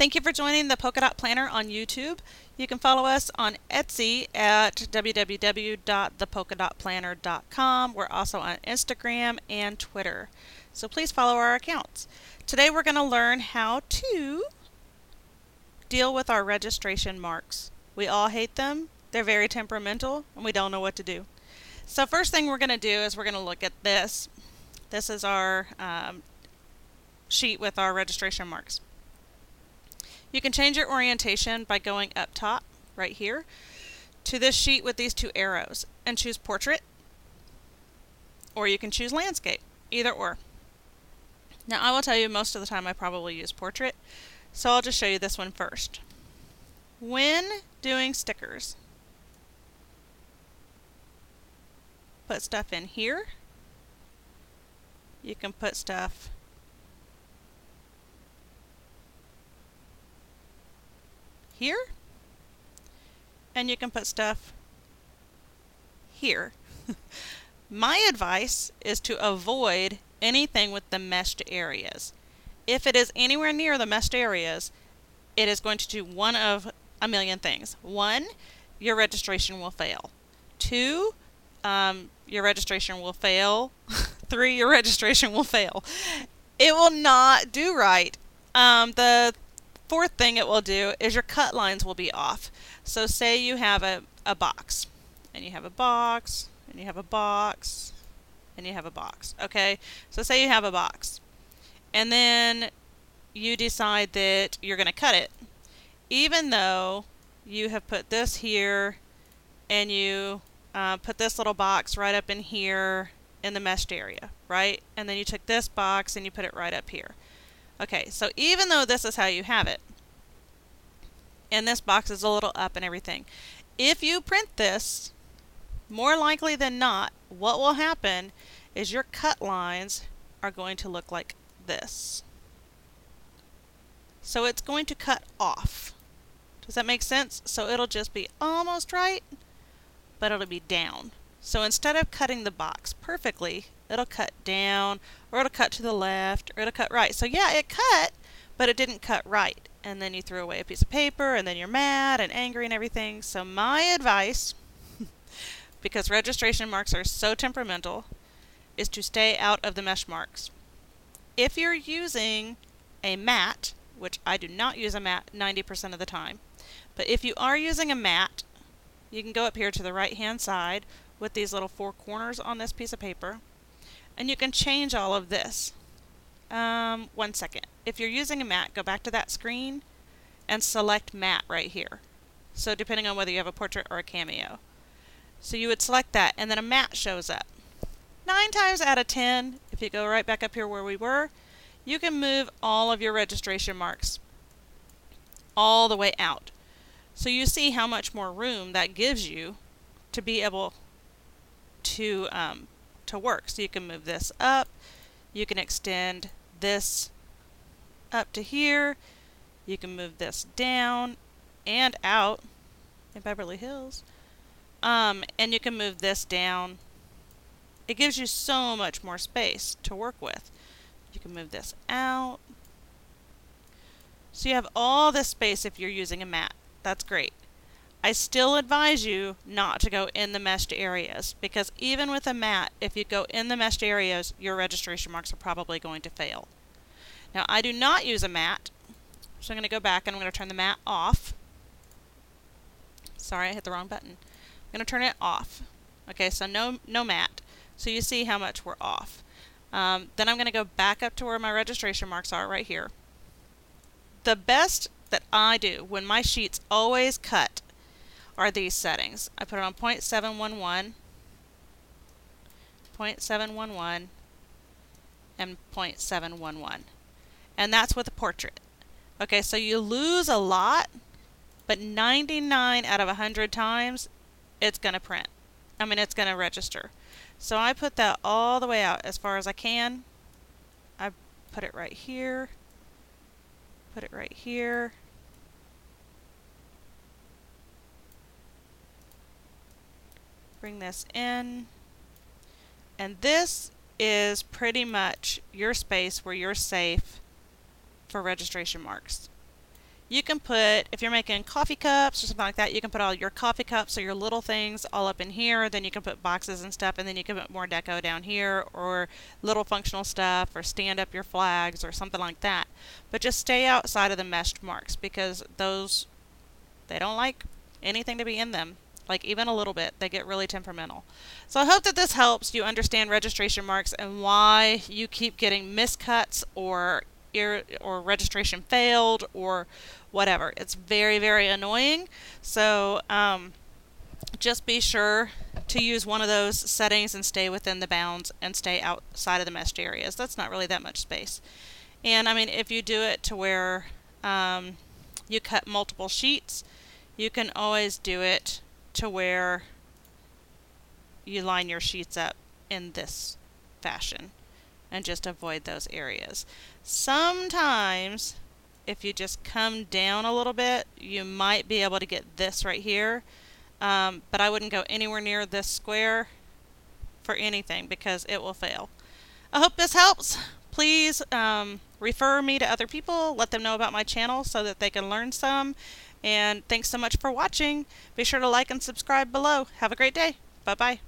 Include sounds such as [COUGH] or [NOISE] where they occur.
Thank you for joining the Polka Dot Planner on YouTube. You can follow us on Etsy at www.thepolkadotplanner.com. We're also on Instagram and Twitter. So please follow our accounts. Today we're going to learn how to deal with our registration marks. We all hate them. They're very temperamental and we don't know what to do. So first thing we're going to do is we're going to look at this. This is our um, sheet with our registration marks. You can change your orientation by going up top, right here, to this sheet with these two arrows and choose Portrait, or you can choose Landscape, either or. Now I will tell you most of the time I probably use Portrait, so I'll just show you this one first. When doing stickers, put stuff in here. You can put stuff here. And you can put stuff here. [LAUGHS] My advice is to avoid anything with the meshed areas. If it is anywhere near the meshed areas, it is going to do one of a million things. One, your registration will fail. Two, um, your registration will fail. [LAUGHS] Three, your [LAUGHS] registration will fail. It will not do right. Um, the fourth thing it will do is your cut lines will be off. So say you have a, a box, and you have a box, and you have a box, and you have a box. Okay, so say you have a box, and then you decide that you're going to cut it, even though you have put this here, and you uh, put this little box right up in here in the meshed area, right? And then you took this box and you put it right up here. Okay, so even though this is how you have it, and this box is a little up and everything, if you print this, more likely than not, what will happen is your cut lines are going to look like this. So it's going to cut off. Does that make sense? So it'll just be almost right, but it'll be down. So instead of cutting the box perfectly, it'll cut down, or it'll cut to the left, or it'll cut right. So yeah, it cut, but it didn't cut right. And then you threw away a piece of paper, and then you're mad and angry and everything. So my advice, [LAUGHS] because registration marks are so temperamental, is to stay out of the mesh marks. If you're using a mat, which I do not use a mat 90% of the time, but if you are using a mat, you can go up here to the right hand side with these little four corners on this piece of paper. And you can change all of this. Um, one second. If you're using a mat, go back to that screen and select mat right here. So depending on whether you have a portrait or a cameo. So you would select that and then a mat shows up. Nine times out of ten, if you go right back up here where we were, you can move all of your registration marks all the way out. So you see how much more room that gives you to be able to um, to work. So you can move this up, you can extend this up to here, you can move this down and out in Beverly Hills, um, and you can move this down. It gives you so much more space to work with. You can move this out. So you have all this space if you're using a mat. That's great. I still advise you not to go in the meshed areas because even with a mat, if you go in the meshed areas, your registration marks are probably going to fail. Now I do not use a mat, so I'm going to go back and I'm going to turn the mat off. Sorry, I hit the wrong button. I'm going to turn it off. Okay, so no, no mat. So you see how much we're off. Um, then I'm going to go back up to where my registration marks are right here. The best that I do when my sheets always cut are these settings. I put it on 0.711, 0.711, and 0.711. And that's with a portrait. Okay, so you lose a lot, but 99 out of 100 times, it's going to print. I mean, it's going to register. So I put that all the way out as far as I can. I put it right here, put it right here, Bring this in. And this is pretty much your space where you're safe for registration marks. you can put, if you're making coffee cups or something like that, you can put all your coffee cups or your little things all up in here. Then you can put boxes and stuff, and then you can put more deco down here or little functional stuff or stand up your flags or something like that. But just stay outside of the meshed marks because those, they don't like anything to be in them like even a little bit. They get really temperamental. So I hope that this helps you understand registration marks and why you keep getting miscuts or or registration failed or whatever. It's very, very annoying. So um, just be sure to use one of those settings and stay within the bounds and stay outside of the meshed areas. That's not really that much space. And I mean, if you do it to where um, you cut multiple sheets, you can always do it to where you line your sheets up in this fashion and just avoid those areas. Sometimes if you just come down a little bit, you might be able to get this right here. Um, but I wouldn't go anywhere near this square for anything because it will fail. I hope this helps. Please um, refer me to other people. Let them know about my channel so that they can learn some. And thanks so much for watching. Be sure to like and subscribe below. Have a great day. Bye-bye.